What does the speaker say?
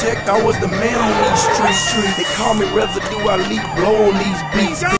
checked, I was the man on these streets. They call me residue, I leak blow on these beats.